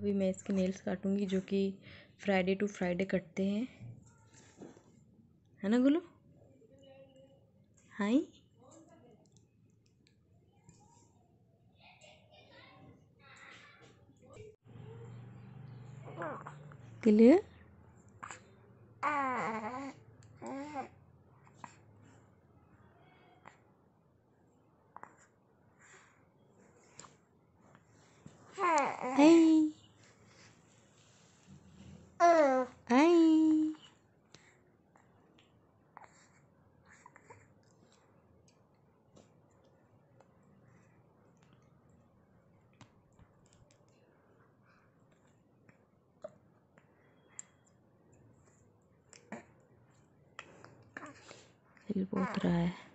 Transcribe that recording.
अभी मैं इसके नेल्स काटूँगी जो कि फ्राइडे टू फ्राइडे कटते हैं। है ना गुलू? हाई क्लियर बहुत रहा है।